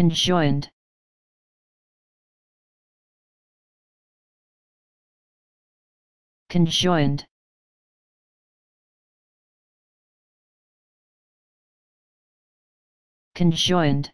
conjoined. Conjoined. Conjoined.